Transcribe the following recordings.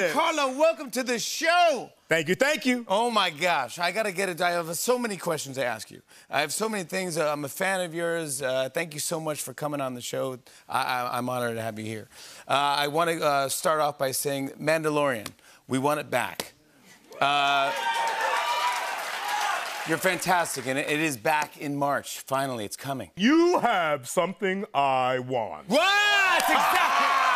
Giancarlo, welcome to the show. Thank you, thank you. Oh my gosh, I gotta get it. I have so many questions to ask you. I have so many things. Uh, I'm a fan of yours. Uh, thank you so much for coming on the show. I, am honored to have you here. Uh, I want to uh, start off by saying, Mandalorian, we want it back. Uh, you're fantastic, and it is back in March. Finally, it's coming. You have something I want. What? Exactly.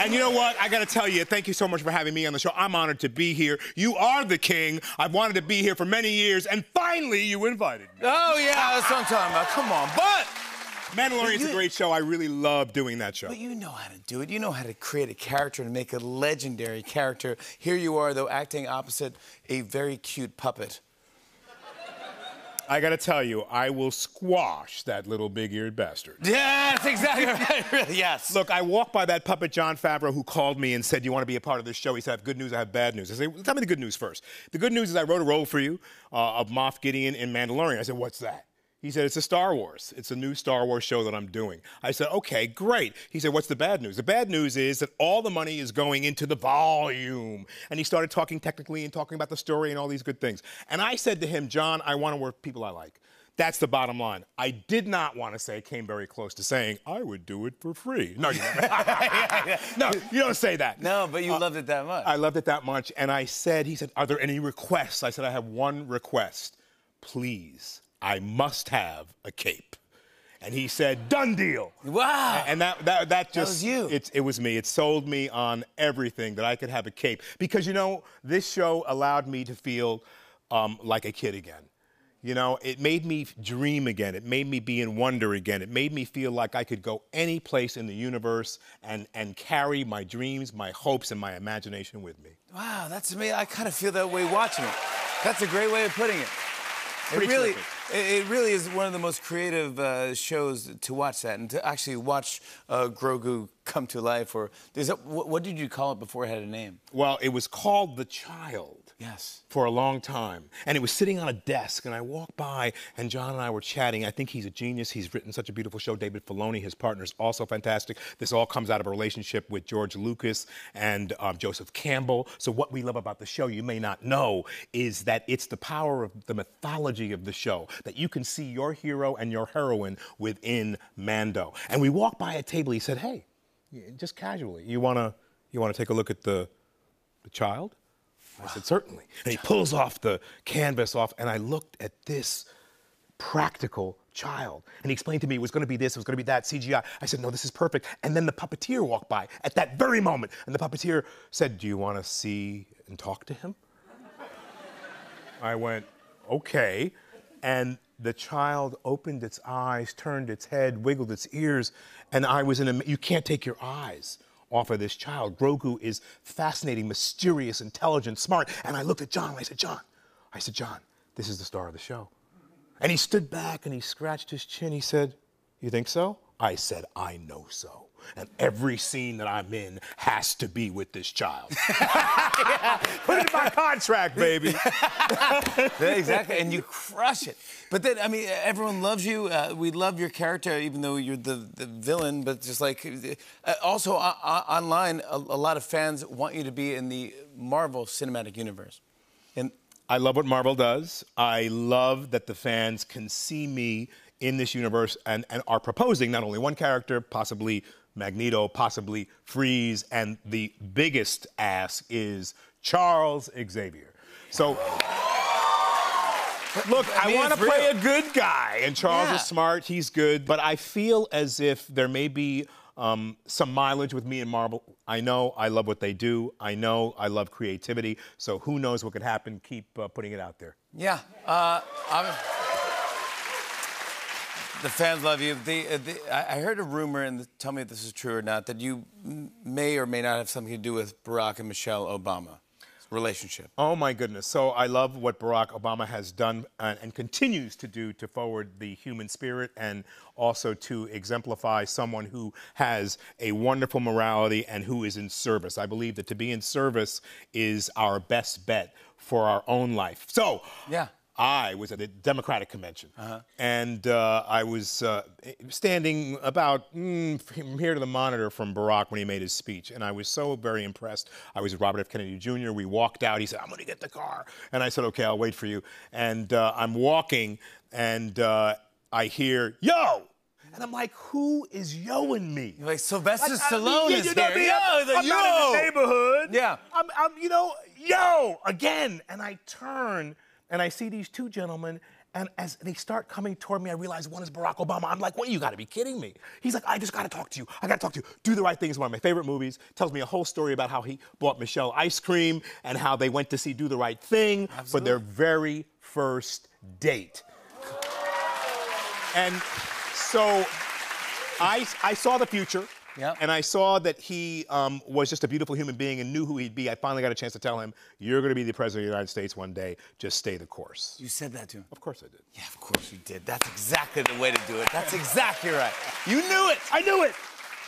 And you know what? I got to tell you, thank you so much for having me on the show. I'm honored to be here. You are the king. I've wanted to be here for many years, and finally you invited me. Oh, yeah, that's what I'm talking about. Come on. But. Mandalorian's you, a great show. I really love doing that show. But you know how to do it. You know how to create a character and make a legendary character. Here you are, though, acting opposite a very cute puppet. I gotta tell you, I will squash that little big-eared bastard. Yeah, that's exactly right. yes. Look, I walked by that puppet Jon Favreau who called me and said, "You want to be a part of this show?" He said, "I have good news. I have bad news." I said, well, "Tell me the good news first. The good news is I wrote a role for you uh, of Moff Gideon in Mandalorian." I said, "What's that?" He said, It's a Star Wars. It's a new Star Wars show that I'm doing. I said, Okay, great. He said, What's the bad news? The bad news is that all the money is going into the volume. And he started talking technically and talking about the story and all these good things. And I said to him, Jon, I want to work with people I like. That's the bottom line. I did not want to say, came very close to saying, I would do it for free. No, you don't. no, you don't say that. No, but you uh, loved it that much. I loved it that much. And I said, he said, Are there any requests? I said, I have one request. Please I must have a cape. And he said, done deal. Wow. And that, that, that just, that was you. It, it was me. It sold me on everything that I could have a cape. Because, you know, this show allowed me to feel um, like a kid again. You know, it made me dream again. It made me be in wonder again. It made me feel like I could go any place in the universe and, and carry my dreams, my hopes, and my imagination with me. Wow, that's amazing. I kind of feel that way watching it. That's a great way of putting it. Pretty it really, it really is one of the most creative uh, shows to watch that, and to actually watch uh, Grogu come to life. Or that, what did you call it before it had a name? Well, it was called the Child. Yes. For a long time. And it was sitting on a desk, and I walked by, and Jon and I were chatting. I think he's a genius. He's written such a beautiful show. David Filoni, his partner, is also fantastic. This all comes out of a relationship with George Lucas and um, Joseph Campbell. So, what we love about the show, you may not know, is that it's the power of the mythology of the show, that you can see your hero and your heroine within Mando. And we walked by a table. He said, Hey, just casually, you want to you wanna take a look at the, the child? I said, certainly. And he pulls off the canvas off, and I looked at this practical child. And he explained to me it was going to be this, it was going to be that, CGI. I said, no, this is perfect. And then the puppeteer walked by at that very moment. And the puppeteer said, do you want to see and talk to him? I went, okay. And the child opened its eyes, turned its head, wiggled its ears, and I was in a, you can't take your eyes off of this child. Grogu is fascinating, mysterious, intelligent, smart. And I looked at Jon and I said, Jon, I said, Jon, this is the star of the show. And he stood back and he scratched his chin. He said, You think so? I said, I know so and every scene that I'm in has to be with this child. yeah. Put it in my contract, baby. exactly, and you crush it. But then, I mean, everyone loves you. Uh, we love your character, even though you're the, the villain. But just like, uh, also uh, uh, online, a, a lot of fans want you to be in the Marvel Cinematic Universe. And I love what Marvel does. I love that the fans can see me in this universe and, and are proposing not only one character, possibly Magneto, possibly Freeze, and the biggest ask is Charles Xavier. So. Look, I, mean, I want to play a good guy, and Charles yeah. is smart. He's good, but I feel as if there may be um, some mileage with me and Marvel. I know I love what they do. I know I love creativity. So who knows what could happen? Keep uh, putting it out there. Yeah. Uh, the fans love you. The, uh, the, I heard a rumor, and tell me if this is true or not, that you may or may not have something to do with Barack and Michelle Obama relationship. Oh my goodness! So I love what Barack Obama has done and, and, continues to do to forward the human spirit and also to exemplify someone who has a wonderful morality and who is in service. I believe that to be in service is our best bet for our own life. So yeah. I was at the Democratic convention, Uh-huh. and uh, I was uh, standing about mm, from here to the monitor from Barack when he made his speech, and I was so very impressed. I was Robert F. Kennedy Jr. We walked out. He said, "I'm going to get the car," and I said, "Okay, I'll wait for you." And uh, I'm walking, and uh, I hear "Yo." And I'm like, who is yoing me? You're like Sylvester I- I- Stallone yeah, is you know here. me, Yo, I'm, I'm yo. not in the neighborhood. Yeah. I'm, I'm, you know, yo, again. And I turn and I see these two gentlemen. And as they start coming toward me, I realize one is Barack Obama. I'm like, what? You got to be kidding me. He's like, I just got to talk to you. I got to talk to you. Do the right thing is one of my favorite movies. Tells me a whole story about how he bought Michelle ice cream and how they went to see Do the Right Thing for their very first date. And so I, I saw the future. Yeah. And I saw that he um, was just a beautiful human being and knew who he'd be. I finally got a chance to tell him, You're going to be the president of the United States one day. Just stay the course. You said that to him. Of course I did. Yeah, of course you did. That's exactly the way to do it. That's exactly right. You knew it. I knew it.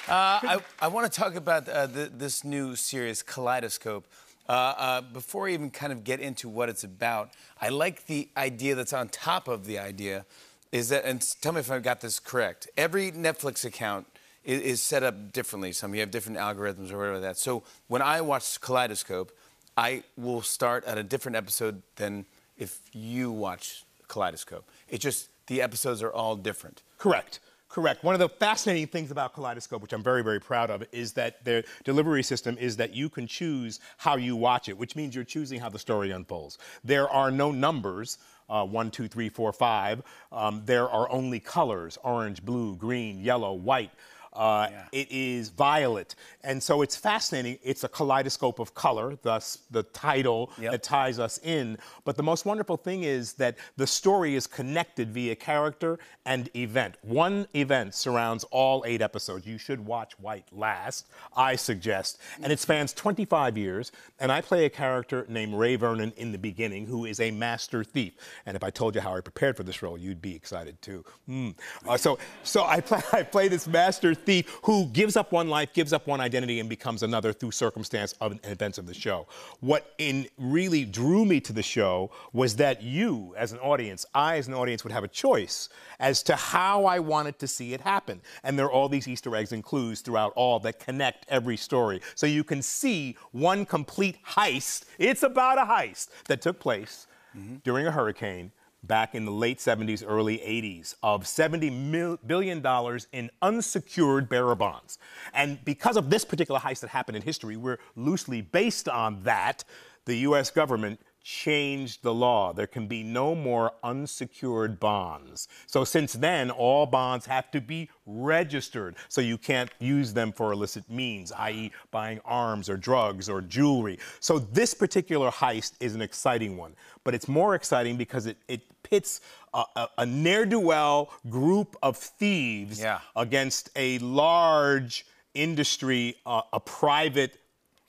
Uh, I, I want to talk about uh, the, this new series, Kaleidoscope. Uh, uh, before I even kind of get into what it's about, I like the idea that's on top of the idea. Is that, and tell me if I've got this correct. Every Netflix account is, is set up differently. Some you have different algorithms or whatever that. So when I watch Kaleidoscope, I will start at a different episode than if you watch Kaleidoscope. It just the episodes are all different. Correct. Correct. One of the fascinating things about Kaleidoscope, which I'm very, very proud of, is that their delivery system is that you can choose how you watch it, which means you're choosing how the story unfolds. There are no numbers. Uh, one, two, three, four, five. Um, there are only colors orange, blue, green, yellow, white. Uh, Yeah. It is violet. And so it's fascinating. It's a kaleidoscope of color, thus the title Yep. that ties us in. But the most wonderful thing is that the story is connected via character and event. One event surrounds all eight episodes. You should watch White last, I suggest. And it spans 25 years. And I play a character named Ray Vernon in the beginning who is a master thief. And if I told you how I prepared for this role, you'd be excited too. Mm. Uh, so so I, play, I play this master thief who gives up one life, gives up one identity, and becomes another through circumstance of events of the show. What in really drew me to the show was that you, as an audience, I as an audience would have a choice as to how I wanted to see it happen. And there are all these Easter eggs and clues throughout all that connect every story. So you can see one complete heist. It's about a heist that took place mm-hmm. during a hurricane back in the late 70s, early 80s of 70 mil- billion dollars in unsecured bearer bonds. And because of this particular heist that happened in history, we're loosely based on that. The US government changed the law. There can be no more unsecured bonds. So since then, all bonds have to be registered. So you can't use them for illicit means, i.e., buying arms or drugs or jewelry. So this particular heist is an exciting one. But it's more exciting because it, it pits a, a, a ne'er do well group of thieves Yeah. against a large industry, uh, a private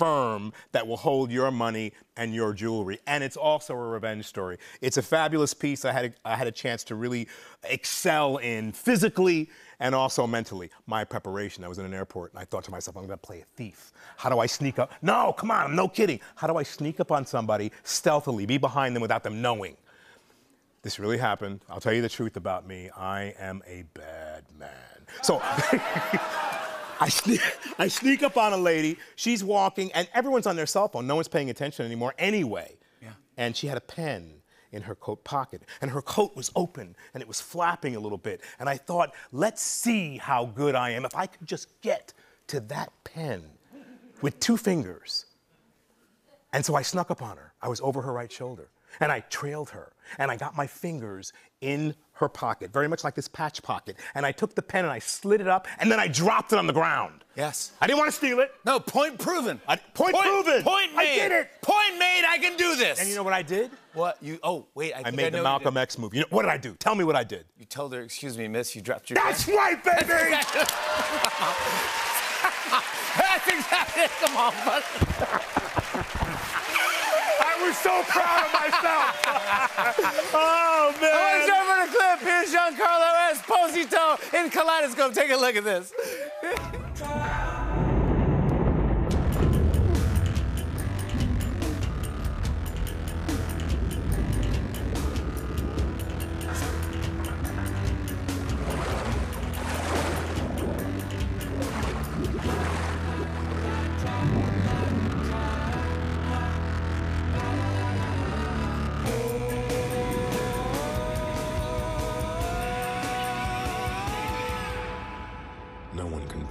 firm that will hold your money and your jewelry. And it's also a revenge story. It's a fabulous piece I had a, I had a chance to really excel in physically and also mentally. My preparation, I was in an airport and I thought to myself, I'm gonna play a thief. How do I sneak up? No, come on, I'm no kidding. How do I sneak up on somebody stealthily, be behind them without them knowing? This really happened. I'll tell you the truth about me. I am a bad man. So I sneak, I sneak up on a lady. She's walking, and everyone's on their cell phone. No one's paying attention anymore anyway. Yeah. And she had a pen in her coat pocket, and her coat was open, and it was flapping a little bit. And I thought, let's see how good I am if I could just get to that pen with two fingers. And so I snuck up on her. I was over her right shoulder. And I trailed her. And I got my fingers in her pocket, very much like this patch pocket. And I took the pen and I slid it up, and then I dropped it on the ground. Yes. I didn't want to steal it. No, point proven. I- point proven. Point made. I did it. Point made. I can do this. And you know what I did? what? You? Oh, wait. I, I made I the Malcolm X move. You know, what did I do? Tell me what I did. you told her, "Excuse me, miss. You dropped your." That's right, baby! That's exactly. Come on, bud. I was so proud of myself. oh, man. Let's go for the clip. Here's Giancarlo Esposito in Kaleidoscope. Take a look at this.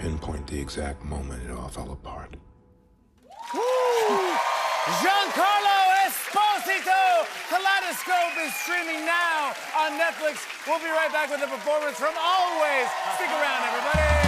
pinpoint the exact moment it all fell apart. Giancarlo Esposito! Kaleidoscope is streaming now on Netflix. We'll be right back with a performance from Always. Stick around, everybody.